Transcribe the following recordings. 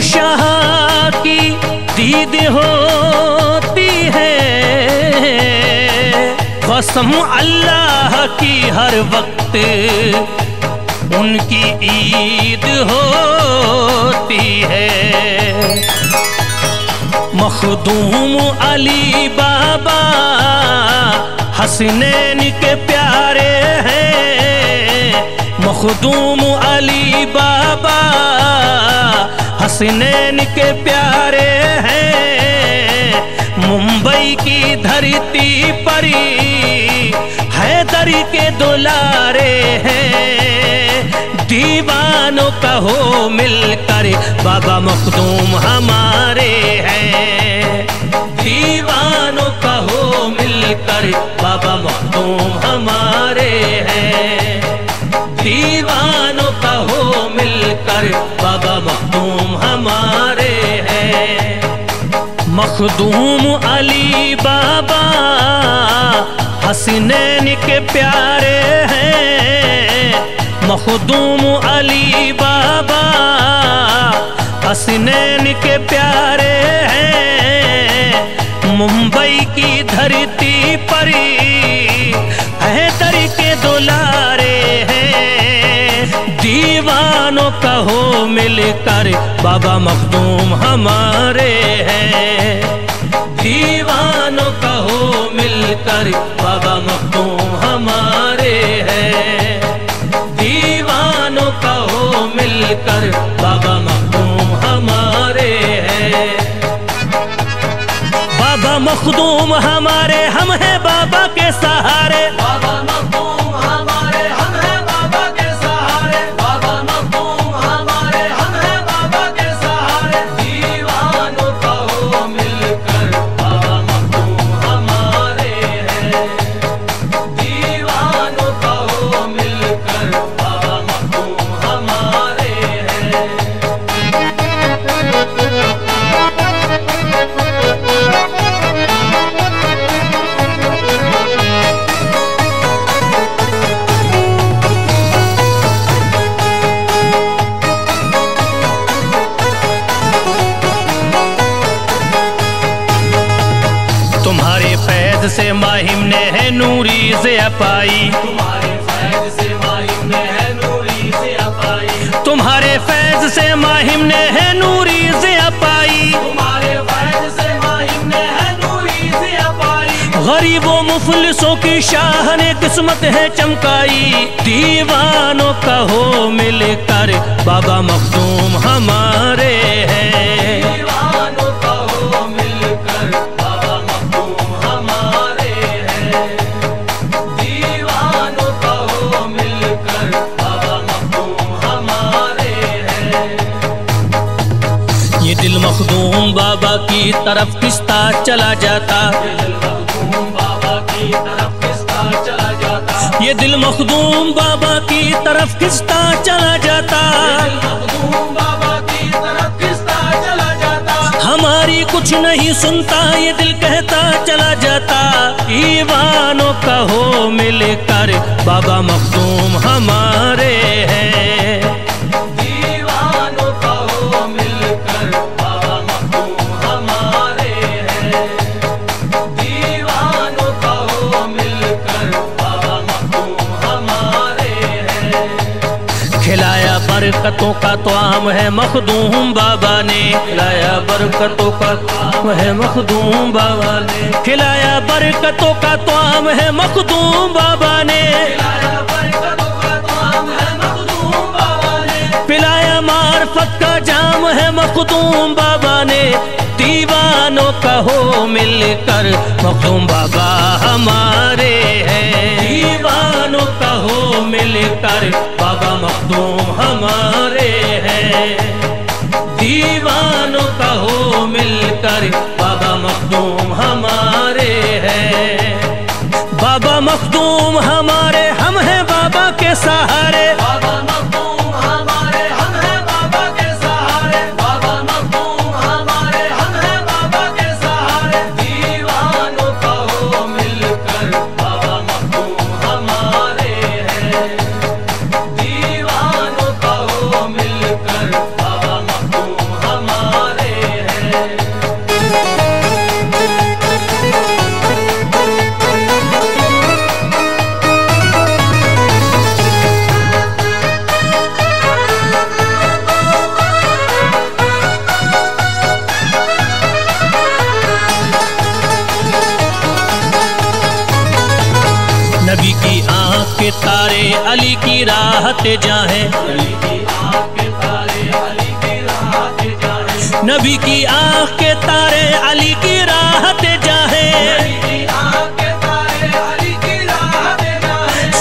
شاہ کی دید ہوتی ہے۔ قسم اللہ کی ہر وقت ان کی عید ہوتی ہے۔ مخدوم علی بابا حسنین کے پیارے ہیں۔ مخدوم علی بابا حسنین کے پیارے ہیں۔ ممبئی کی دھرتی پری حیدر کے دولارے ہیں۔ دیوانوں کا ہو مل کر بابا مخدوم ہمارے ہیں۔ دیوانوں کا ہو مل کر بابا مخدوم ہمارے ہیں۔ دیوانوں کا ہو مل کر بابا مخدوم مخدوم علی بابا حسنین کے پیارے ہیں۔ مخدوم علی بابا حسنین کے پیارے ہیں۔ دیوانوں کا ہو مل کر بابا مخدوم ہمارے ہیں۔ دیوانوں کا ہو مل کر بابا مخدوم ہمارے ہیں۔ دیوانوں کا ہو مل کر بابا مخدوم ہمارے ہیں۔ بابا مخدوم ہمارے، ہم ہیں بابا کے سہارے۔ بابا فیض سے ماہم نے ہے نوری سے اپائی۔ تمہارے فیض سے ماہم نے ہے نوری سے اپائی۔ تمہارے فیض سے ماہم نے ہے نوری سے اپائی تمہارے فیض سے نوری غریبوں مفلسوں کی شاہ نے قسمت ہے چمکائی۔ دیوانوں کا ہو مل کر بابا مخدوم ہمارے بابا کی طرف کستا چلا جاتا۔ یہ دل مخدوم بابا کی طرف کستا چلا جاتا دل مخدوم بابا کی طرف کستا چلا جاتا۔ ہماری کچھ نہیں سنتا، یہ دل کہتا چلا جاتا۔ ایوانوں کا ہو مل کر بابا مخدوم ہمارے ہیں۔ برکتوں کا تو عام ہے مخدوم بابا نے کھلایا برکتوں کا تو ہے مخدوم بابا نے کھلایا برکتوں کا ہے مخدوم توام ہے مخدوم بابا نے پلایا معرفت کا جام ہے مخدوم بابا نے دیوانوں کا ہو مل کر مخدوم بابا ہمارے ہیں دیوانوں ہو مل کر بابا مخدوم ہمارے ہیں۔ دیوانوں کا ہو مل کر بابا مخدوم ہمارے ہیں۔ بابا مخدوم ہمارے کی راحت جاہیں نبی کی آنکھ کے تارے علی کی راحت جاہیں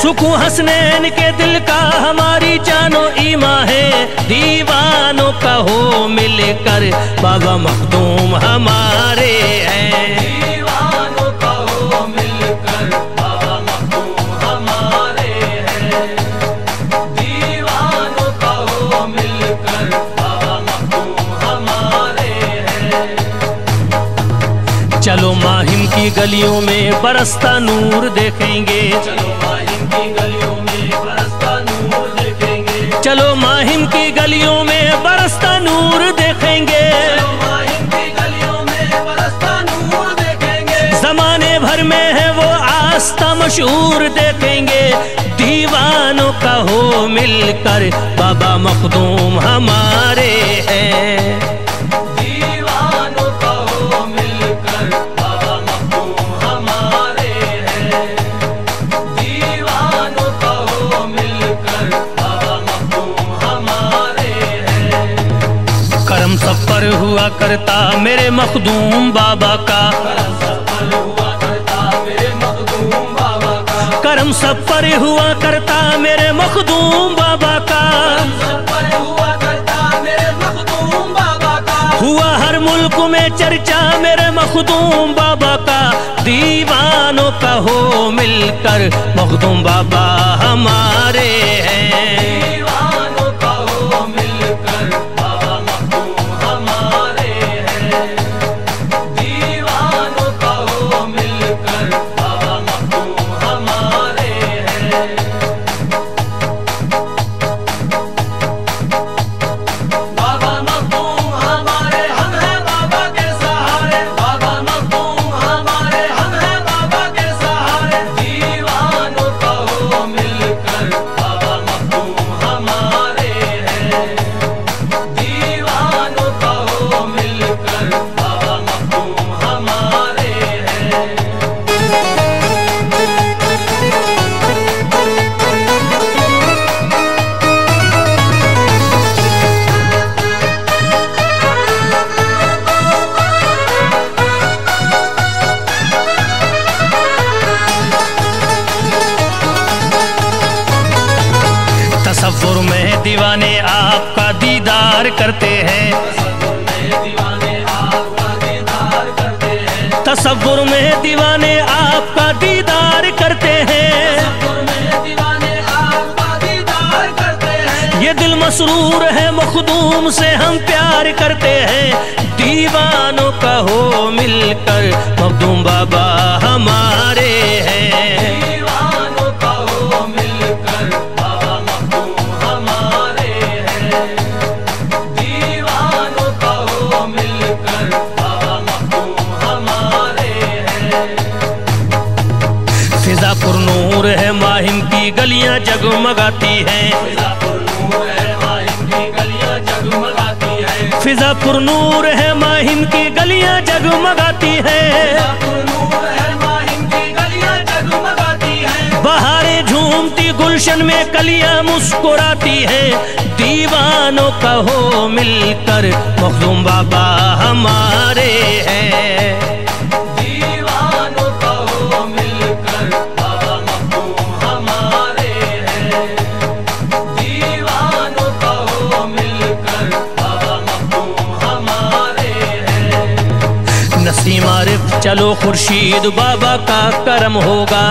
سکو حسنین کے دل کا ہماری جانو ایما ہے۔ دیوانوں کا ہو مل کر بابا مخدوم ہمارے گلیوں میں برستا نور دیکھیں گے۔ چلو ماہم کی گلیوں میں برستا نور دیکھیں گے۔ چلو ماہم کی گلیوں میں برستا نور دیکھیں گے زمانے بھر میں ہے وہ آستہ مشہور دیکھیں گے۔ دیوانوں کا ہو مل کر بابا مخدوم ہمارے ہیں۔ کرتا میرے مخدوم بابا کا۔ کرم سب پر ہوا کرتا میرے مخدوم بابا کا۔ ہوا ہر ملک میں چرچا میرے مخدوم بابا کا۔ دیوانوں کا ہو مل کر مخدوم بابا ہمارے دیدار کرتے ہیں۔ تصور میں دیوانے آپ کا دیدار کرتے ہیں۔ یہ دل مسرور ہے، مخدوم سے ہم پیار کرتے ہیں۔ دیوانوں کا ہو مل کر، مخدوم بابا ہمارے ہیں۔ فضا پر نور ہے، ماہم کی گلیاں جگمگاتی ہیں۔ فضا پر نور ہے، ماہم کی گلیاں جگمگاتی ہیں۔ بہارے جھومتی، گلشن میں کلیاں مسکراتی ہیں۔ دیوانوں کا ہو مل کر مخدوم بابا ہمارے ہیں۔ چلو خورشید بابا کا کرم ہوگا۔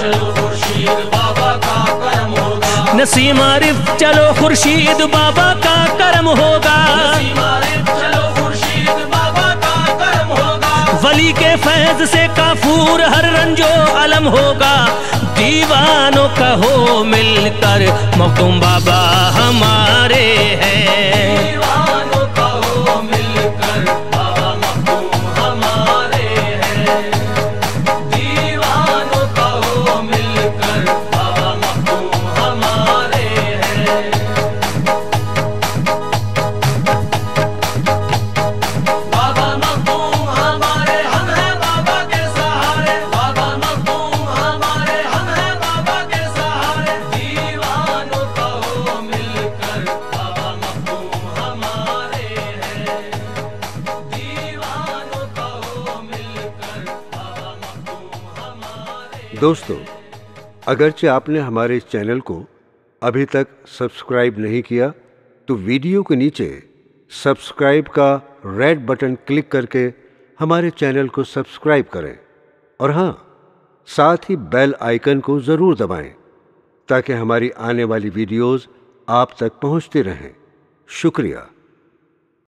چلو خورشید بابا کا کرم ہوگا نسیم عارف چلو خورشید بابا کا کرم ہوگا۔ ولی کے فیض سے کافور ہر رنجو علم ہوگا۔ دیوانوں کا ہو مل کر مقدم بابا ہمارے ہیں۔ دوستو، اگرچہ آپ نے ہمارے اس چینل کو ابھی تک سبسکرائب نہیں کیا، تو ویڈیو کے نیچے سبسکرائب کا ریڈ بٹن کلک کر کے ہمارے چینل کو سبسکرائب کریں۔ اور ہاں ساتھ ہی بیل آئیکن کو ضرور دبائیں تاکہ ہماری آنے والی ویڈیوز آپ تک پہنچتی رہیں۔ شکریہ۔